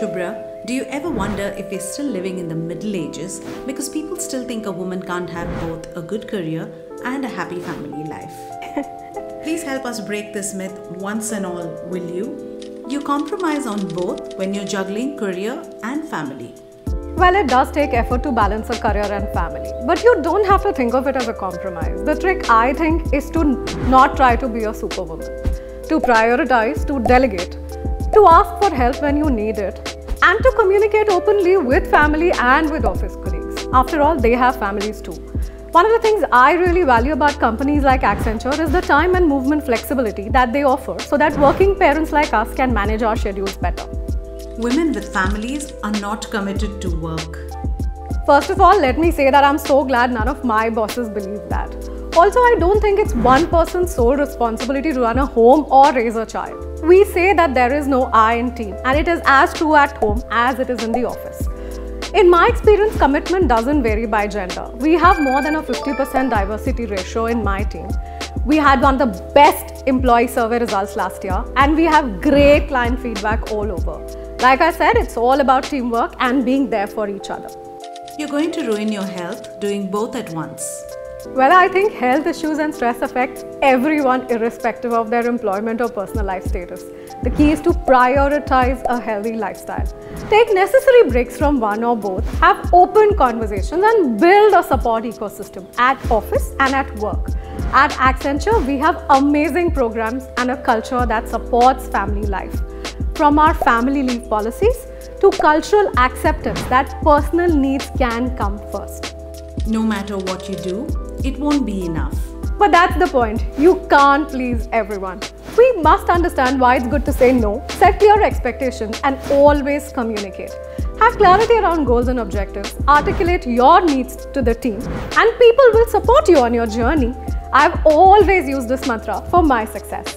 Shubhra, do you ever wonder if we're still living in the Middle Ages because people still think a woman can't have both a good career and a happy family life? Please help us break this myth once and all, will you? You compromise on both when you're juggling career and family. Well, it does take effort to balance a career and family, but you don't have to think of it as a compromise. The trick, I think, is to not try to be a superwoman, to prioritize, to delegate, to ask for help when you need it, and to communicate openly with family and with office colleagues. After all, they have families too. One of the things I really value about companies like Accenture is the time and movement flexibility that they offer so that working parents like us can manage our schedules better. Women with families are not committed to work. First of all, let me say that I'm so glad none of my bosses believe that. Also, I don't think it's one person's sole responsibility to run a home or raise a child. We say that there is no I in team, and it is as true at home as it is in the office. In my experience, commitment doesn't vary by gender. We have more than a 50% diversity ratio in my team. We had one of the best employee survey results last year, and we have great client feedback all over. Like I said, it's all about teamwork and being there for each other. You're going to ruin your health doing both at once. Well, I think health issues and stress affect everyone irrespective of their employment or personal life status. The key is to prioritize a healthy lifestyle. Take necessary breaks from one or both, have open conversations and build a support ecosystem at office and at work. At Accenture, we have amazing programs and a culture that supports family life. From our family leave policies to cultural acceptance that personal needs can come first. No matter what you do, it won't be enough. But that's the point. You can't please everyone. We must understand why it's good to say no, set clear expectations, and always communicate. Have clarity around goals and objectives, articulate your needs to the team, and people will support you on your journey. I've always used this mantra for my success.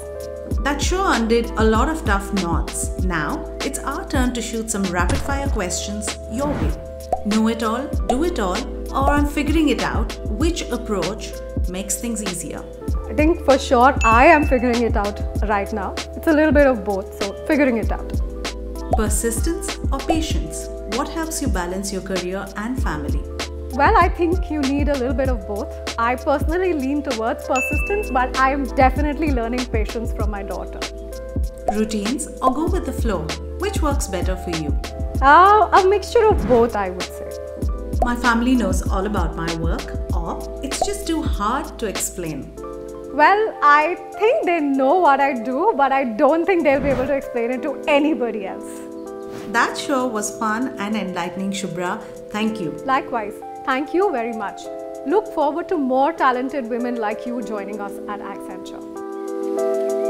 That sure undid a lot of tough knots. Now, it's our turn to shoot some rapid fire questions your way. Know it all, do it all, or I'm figuring it out which approach makes things easier. I think for sure I am figuring it out right now. It's a little bit of both, so figuring it out. Persistence or patience? What helps you balance your career and family? Well, I think you need a little bit of both. I personally lean towards persistence, but I am definitely learning patience from my daughter. Routines or go with the flow? Which works better for you? Uh, a mixture of both, I would say. My family knows all about my work, or it's just too hard to explain. Well, I think they know what I do, but I don't think they'll be able to explain it to anybody else. That show was fun and enlightening, Shubhra. Thank you. Likewise, thank you very much. Look forward to more talented women like you joining us at Accenture.